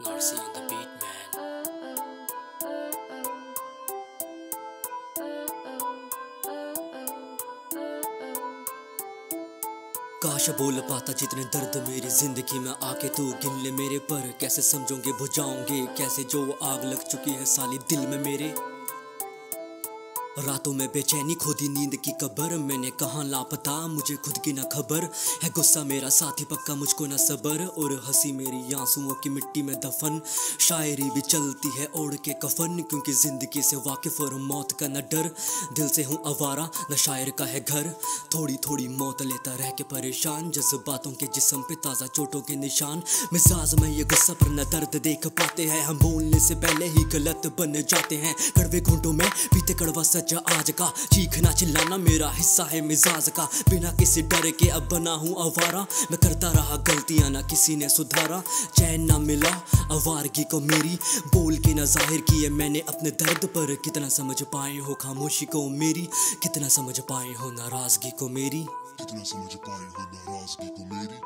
The beat, man. काश बोल पाता जितने दर्द मेरी ज़िंदगी में आके तू गिन ले मेरे पर कैसे समझोगे बुझाओगे कैसे जो आग लग चुकी है साली दिल में मेरे रातों में बेचैनी खोदी नींद की कबर। मैंने कहा, लापता, मुझे खुद की ना खबर। है गुस्सा मेरा साथी, पक्का मुझको ना सबर। और हँसी मेरी आंसुओं की मिट्टी में दफन। शायरी भी चलती है ओढ़ के कफन, क्योंकि ज़िंदगी से वाकिफ और मौत का न डर। दिल से हूँ आवारा, न शायर का है घर। थोड़ी थोड़ी मौत लेता रह के परेशान। जज्बातों के जिसम पे ताज़ा चोटों के निशान। मिजाज में ये गुस्सा पर न दर्द देख पाते हैं। हम बोलने से पहले ही गलत बन जाते हैं। कड़वे घूंटों में पीते कड़वा सच। आज का। चीखना चिल्लाना मेरा हिस्सा है मिजाज का। बिना किसी डर के अब बना हूँ आवारा। मैं करता रहा गलतियाँ ना किसी ने सुधारा। चैन ना मिला आवारगी को मेरी। बोल के ना ज़ाहिर किए मैंने अपने दर्द पर। कितना समझ पाए हो खामोशी को मेरी। कितना समझ पाए हो नाराज़गी को मेरी। कितना समझ पाए हो नाराज़गी को मेरी।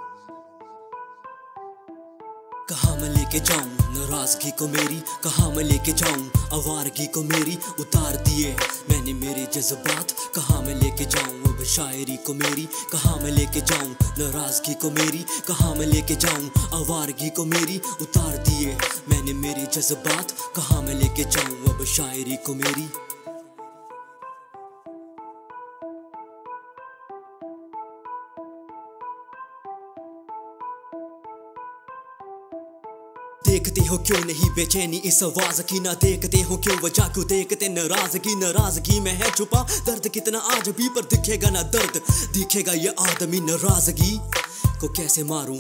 कहाँ मैं लेके जाऊँ नाराज़गी को मेरी? कहाँ मैं लेके जाऊँ आवारगी को मेरी? उतार दिए मेरे जज्बात कहाँ मैं लेके जाऊँ? अब शायरी को मेरी, कहाँ मैं लेके जाऊँ? नाराज़गी को मेरी, कहाँ मैं लेके जाऊँ? आवारगी को मेरी, उतार दिए मैंने मेरे जज्बात, कहाँ मैं लेके जाऊँ? अब शायरी को मेरी। देखते हो क्यों नहीं बेचैनी इस आवाज़ की? ना देखते हो क्यों वजह क्यों देखते? नाराज़गी नाराज़गी में है छुपा दर्द कितना आज भी पर दिखेगा ना दर्द। दिखेगा ये आदमी नाराज़गी। को कैसे मारूं?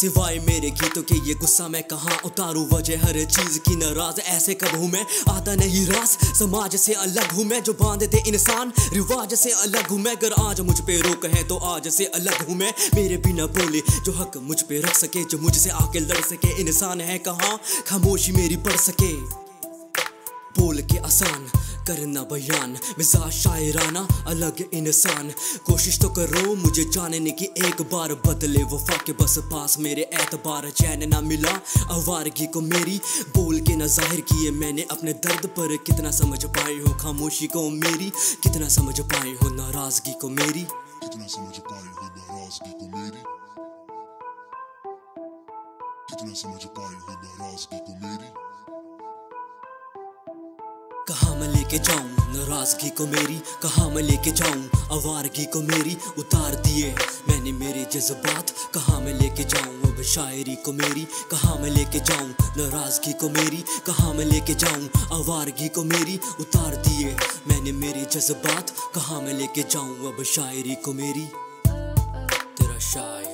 सिवाय मेरे गीतों के ये गुस्सा मैं कहाँ उतारूं? वजह हर चीज़ की नाराज़, ऐसे कब हूँ मैं? आता नहीं रास, समाज से अलग हूँ मैं, जो बाँध दे इंसान, रिवाज से अलग हूँ मैं। अगर आज मुझ पे रोक है तो आज से अलग हूँ मैं। मेरे बिना बोले, जो हक मुझ पे रख सके, जो मुझसे आके लड़ सके। इंसान है कहाँ? खामोशी मेरी पड़ सके। बोल के आसान करना बयान। मिजाज शायराना, अलग इंसान। कोशिश तो करो मुझे जानने की, एक बार बदले वफा के बस पास। मेरे एतबार चैन ना मिला, आवारगी को मेरी। बोल के ना ज़ाहिर किए मैंने, अपने दर्द पर कितना समझ पाए हो, खामोशी को मेरी। कितना समझ पाए हो, नाराज़गी को मेरी। कितना समझ पाए हो, नाराज़गी को मेरी। कितना समझ पाए हो, नाराज़गी को मेरी। मैं लेके जाऊँ? नाराज़गी को मेरी, कहाँ मैं लेके जाऊँ? आवारगी को मेरी, उतार दिए मैंने मेरे जज्बात। कहाँ मैं लेके जाऊँ? अब शायरी को मेरी, कहाँ मैं लेके जाऊँ? नाराज़गी को मेरी, कहाँ मैं लेके जाऊँ? आवारगी को मेरी, उतार दिए मैंने मेरे जज्बात। कहाँ मैं लेके जाऊँ? अब शायरी को मेरी, तेरा शायर